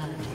blood.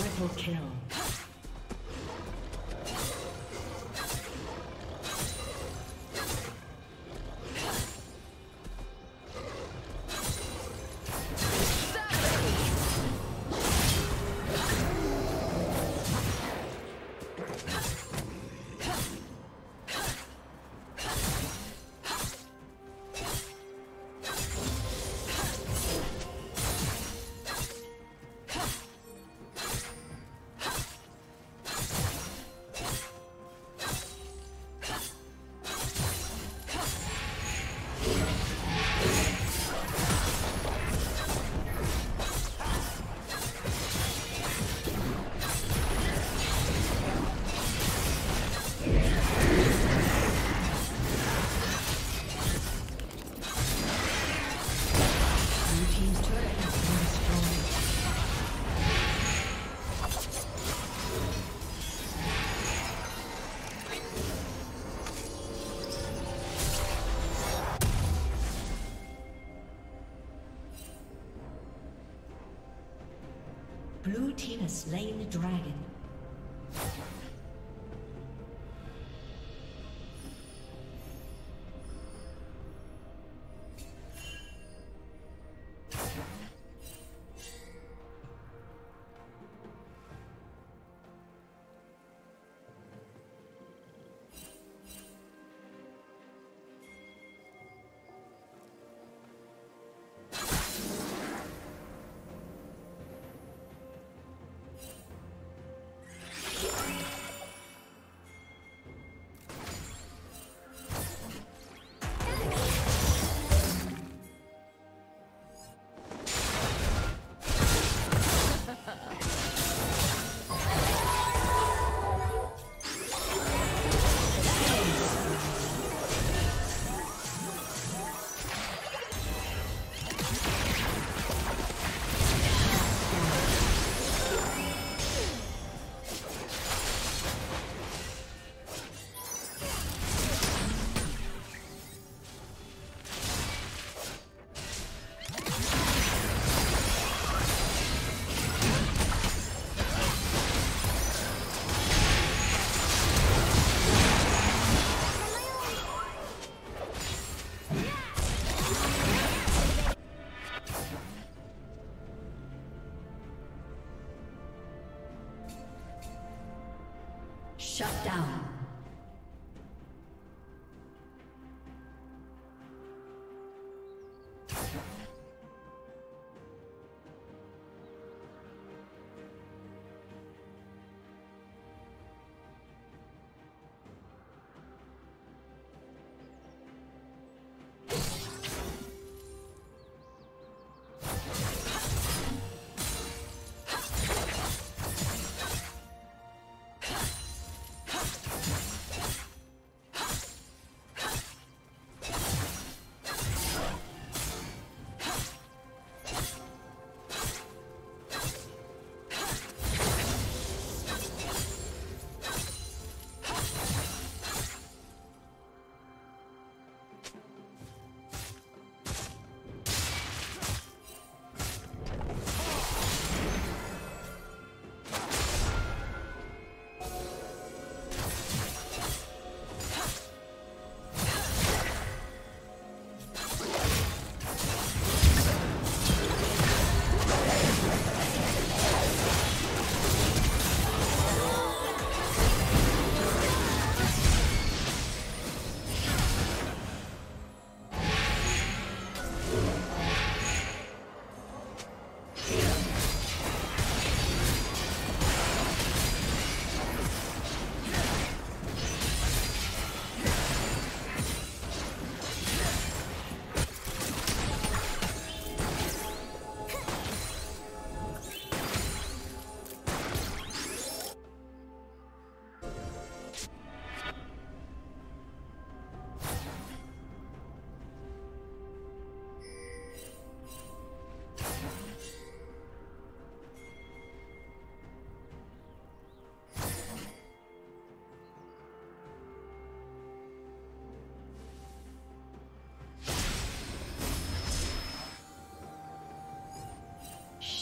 Triple kill. Slain the dragon.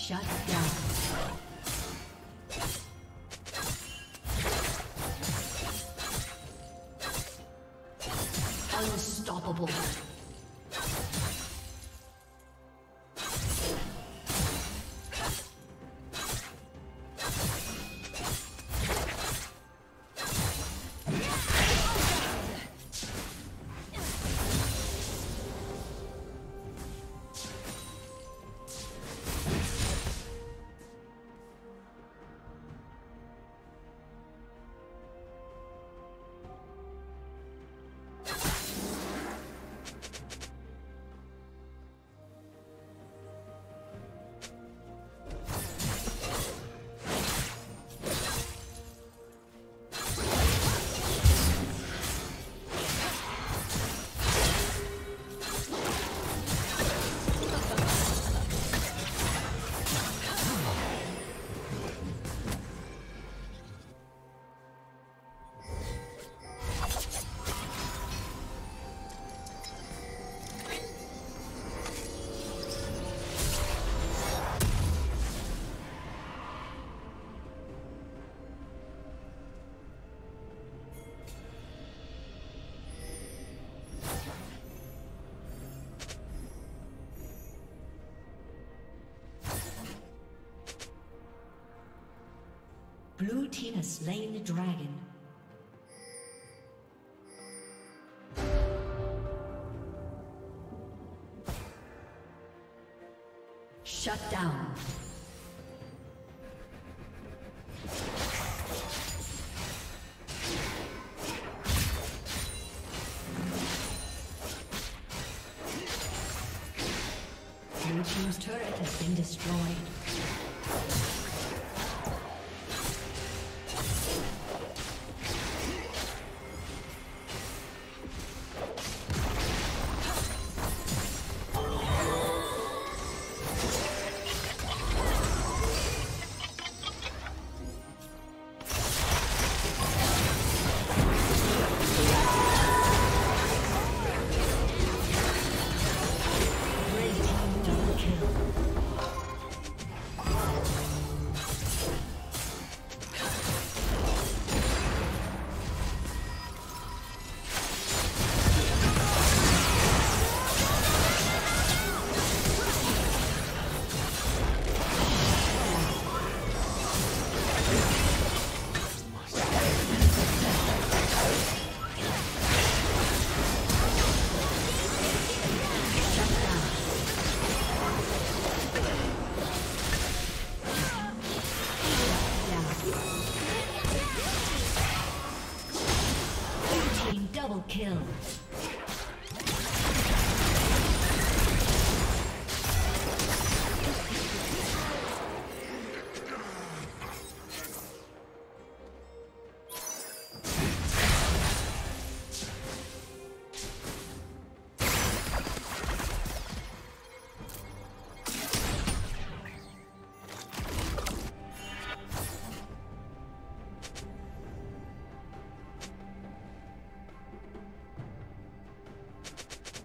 Shut up. Blue team has slain the dragon. Shut down. Blue team's turret has been destroyed.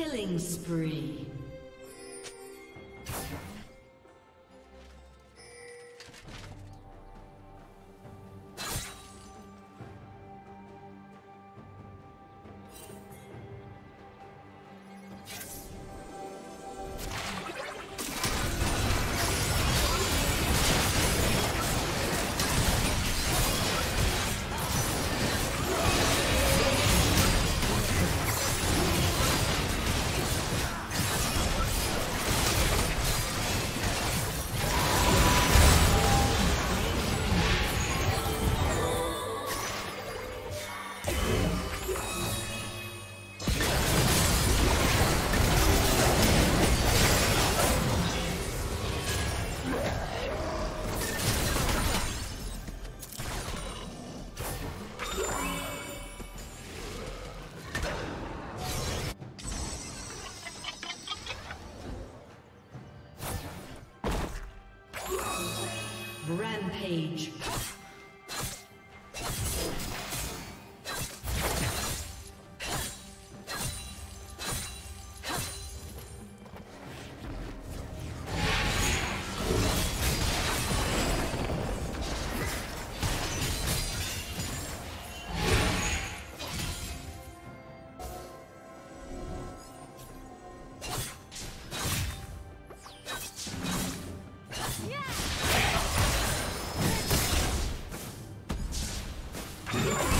Killing spree. Rampage.